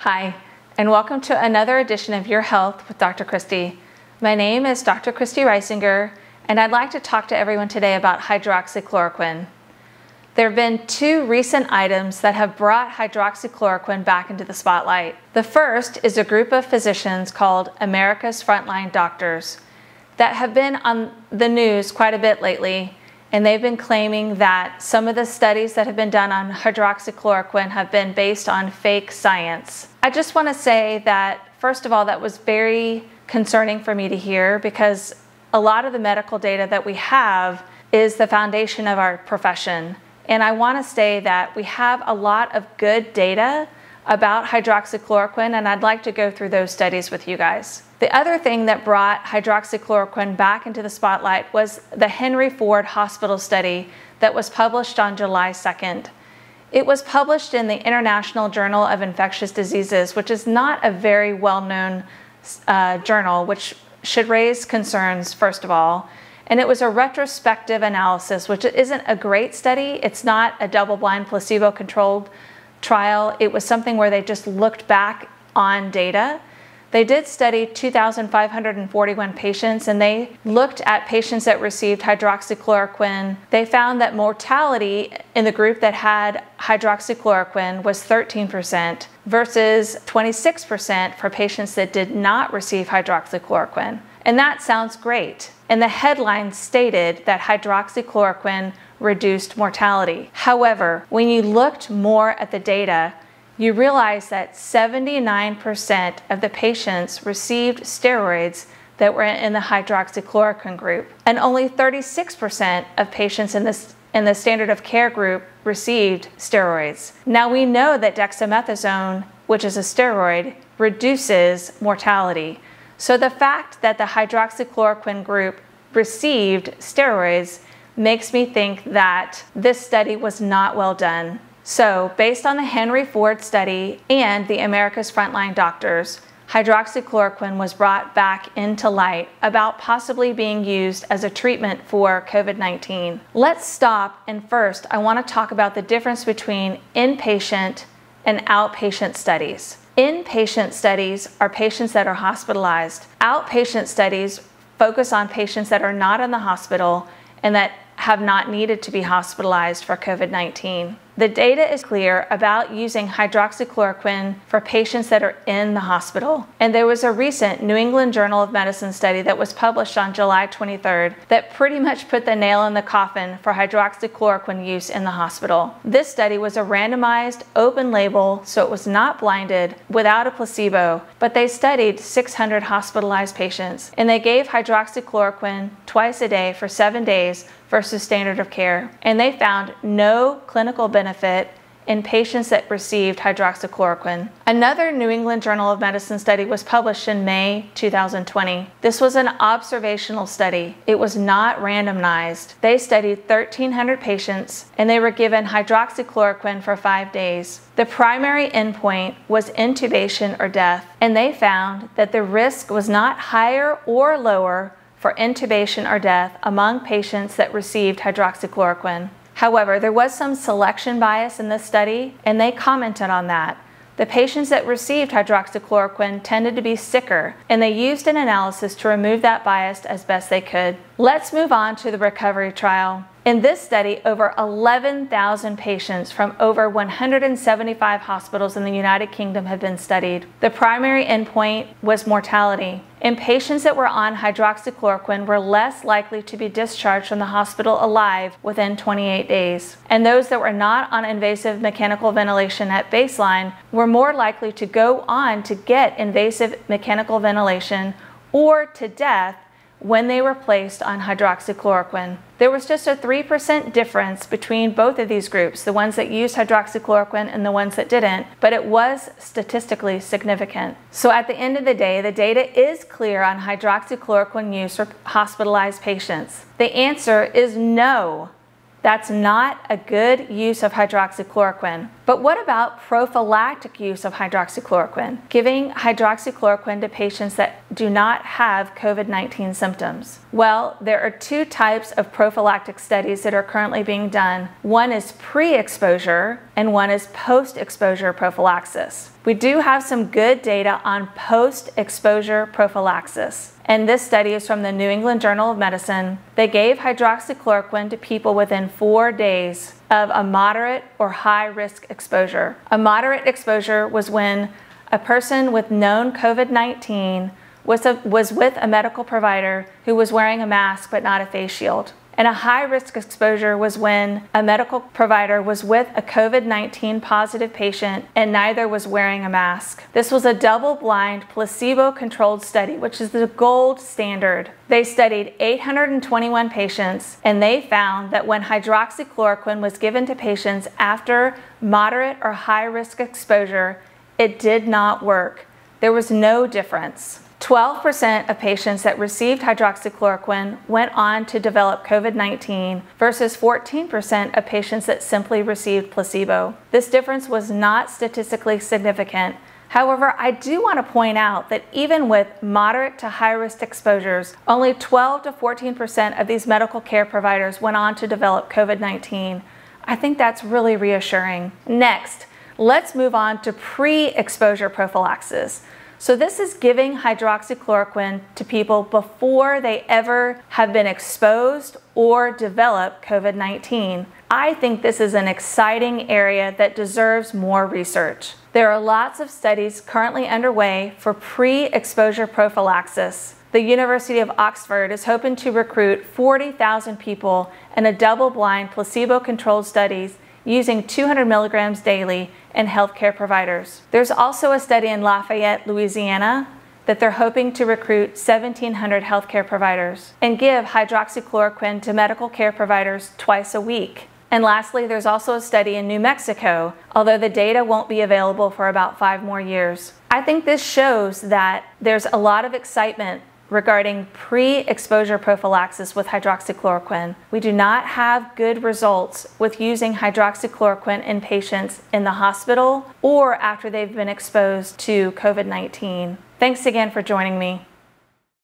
Hi, and welcome to another edition of Your Health with Dr. Christy. My name is Dr. Christy Risinger, and I'd like to talk to everyone today about hydroxychloroquine. There have been two recent items that have brought hydroxychloroquine back into the spotlight. The first is a group of physicians called America's Frontline Doctors that have been on the news quite a bit lately, and they've been claiming that some of the studies that have been done on hydroxychloroquine have been based on fake science. I just want to say that, first of all, that was very concerning for me to hear because a lot of the medical data that we have is the foundation of our profession. And I want to say that we have a lot of good data about hydroxychloroquine, and I'd like to go through those studies with you guys. The other thing that brought hydroxychloroquine back into the spotlight was the Henry Ford Hospital study that was published on July 2nd. It was published in the International Journal of Infectious Diseases, which is not a very well known uh, journal, which should raise concerns, first of all. And it was a retrospective analysis, which isn't a great study. It's not a double blind, placebo controlled trial. It was something where they just looked back on data. They did study 2,541 patients and they looked at patients that received hydroxychloroquine. They found that mortality in the group that had hydroxychloroquine was 13% versus 26% for patients that did not receive hydroxychloroquine. And that sounds great. And the headline stated that hydroxychloroquine reduced mortality. However, when you looked more at the data, you realize that 79% of the patients received steroids that were in the hydroxychloroquine group, and only 36% of patients in this in the standard of care group received steroids. Now we know that dexamethasone, which is a steroid, reduces mortality. So the fact that the hydroxychloroquine group received steroids makes me think that this study was not well done. So, based on the Henry Ford study and the America's Frontline Doctors, hydroxychloroquine was brought back into light about possibly being used as a treatment for COVID 19. Let's stop and first, I want to talk about the difference between inpatient and outpatient studies. Inpatient studies are patients that are hospitalized. Outpatient studies focus on patients that are not in the hospital and that have not needed to be hospitalized for COVID 19. The data is clear about using hydroxychloroquine for patients that are in the hospital. And there was a recent New England Journal of Medicine study that was published on July 23rd that pretty much put the nail in the coffin for hydroxychloroquine use in the hospital. This study was a randomized, open label, so it was not blinded, without a placebo, but they studied 600 hospitalized patients and they gave hydroxychloroquine twice a day for seven days versus standard of care. And they found no clinical benefit in patients that received hydroxychloroquine. Another New England Journal of Medicine study was published in May 2020. This was an observational study. It was not randomized. They studied 1,300 patients and they were given hydroxychloroquine for five days. The primary endpoint was intubation or death, and they found that the risk was not higher or lower for intubation or death among patients that received hydroxychloroquine. However, there was some selection bias in this study, and they commented on that. The patients that received hydroxychloroquine tended to be sicker, and they used an analysis to remove that bias as best they could. Let's move on to the recovery trial. In this study, over 11,000 patients from over 175 hospitals in the United Kingdom have been studied. The primary endpoint was mortality. And patients that were on hydroxychloroquine were less likely to be discharged from the hospital alive within 28 days. And those that were not on invasive mechanical ventilation at baseline were more likely to go on to get invasive mechanical ventilation or to death when they were placed on hydroxychloroquine. There was just a 3% difference between both of these groups, the ones that used hydroxychloroquine and the ones that didn't, but it was statistically significant. So at the end of the day, the data is clear on hydroxychloroquine use for hospitalized patients. The answer is no. That's not a good use of hydroxychloroquine. But what about prophylactic use of hydroxychloroquine? Giving hydroxychloroquine to patients that do not have COVID 19 symptoms? Well, there are two types of prophylactic studies that are currently being done. One is pre exposure, and one is post exposure prophylaxis. We do have some good data on post exposure prophylaxis. And this study is from the New England Journal of Medicine. They gave hydroxychloroquine to people within four days of a moderate or high risk exposure. A moderate exposure was when a person with known COVID 19 was, was with a medical provider who was wearing a mask but not a face shield. And a high risk exposure was when a medical provider was with a COVID 19 positive patient and neither was wearing a mask. This was a double blind, placebo controlled study, which is the gold standard. They studied 821 patients and they found that when hydroxychloroquine was given to patients after moderate or high risk exposure, it did not work. There was no difference. 12% of patients that received hydroxychloroquine went on to develop COVID 19 versus 14% of patients that simply received placebo. This difference was not statistically significant. However, I do want to point out that even with moderate to high risk exposures, only 12 to 14% of these medical care providers went on to develop COVID 19. I think that's really reassuring. Next, let's move on to pre exposure prophylaxis. So this is giving hydroxychloroquine to people before they ever have been exposed or develop COVID-19. I think this is an exciting area that deserves more research. There are lots of studies currently underway for pre-exposure prophylaxis. The University of Oxford is hoping to recruit 40,000 people in a double-blind placebo-controlled studies using 200 milligrams daily in healthcare providers. There's also a study in Lafayette, Louisiana that they're hoping to recruit 1,700 healthcare providers and give hydroxychloroquine to medical care providers twice a week. And lastly, there's also a study in New Mexico, although the data won't be available for about five more years. I think this shows that there's a lot of excitement regarding pre-exposure prophylaxis with hydroxychloroquine. We do not have good results with using hydroxychloroquine in patients in the hospital or after they've been exposed to COVID-19. Thanks again for joining me.